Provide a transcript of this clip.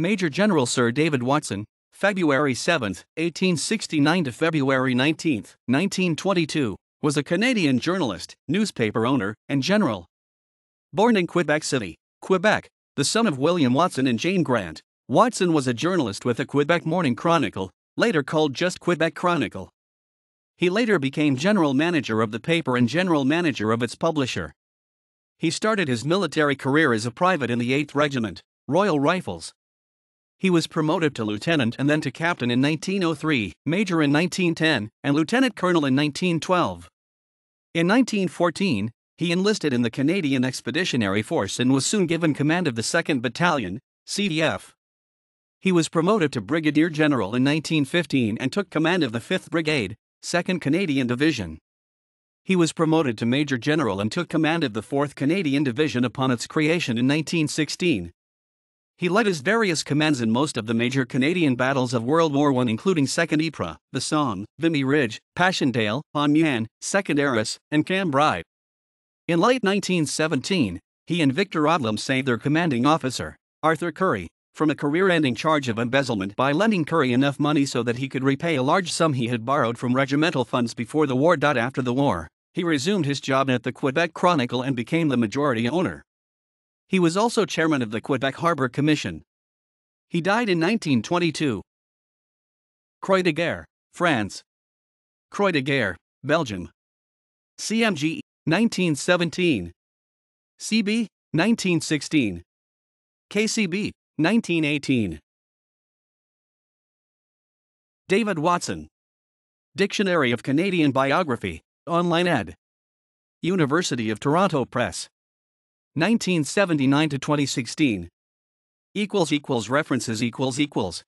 Major General Sir David Watson, February 7, 1869 to February 19, 1922, was a Canadian journalist, newspaper owner, and general. Born in Quebec City, Quebec, the son of William Watson and Jane Grant, Watson was a journalist with the Quebec Morning Chronicle, later called just Quebec Chronicle. He later became general manager of the paper and general manager of its publisher. He started his military career as a private in the 8th Regiment, Royal Rifles. He was promoted to lieutenant and then to captain in 1903, major in 1910, and lieutenant colonel in 1912. In 1914, he enlisted in the Canadian Expeditionary Force and was soon given command of the 2nd Battalion, CEF. He was promoted to brigadier general in 1915 and took command of the 5th Brigade, 2nd Canadian Division. He was promoted to Major General and took command of the 4th Canadian Division upon its creation in 1916. He led his various commands in most of the major Canadian battles of World War I, including 2nd Ypres, the Somme, Vimy Ridge, Passchendaele, Amiens, 2nd Arras, and Cambrai. In late 1917, he and Victor Odlum saved their commanding officer, Arthur Currie, from a career ending charge of embezzlement by lending Currie enough money so that he could repay a large sum he had borrowed from regimental funds before the war. After the war, he resumed his job at the Quebec Chronicle and became the majority owner. He was also chairman of the Quebec Harbor Commission. He died in 1922. Croix de Guerre, France. Croix de Guerre, Belgium. CMG, 1917. CB, 1916. KCB, 1918. David Watson. Dictionary of Canadian Biography, online ed. University of Toronto Press. 1979 to 2016. Equals equals references equals equals.